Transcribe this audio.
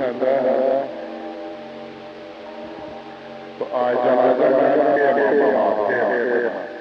آ جانتا ابھی آپ کے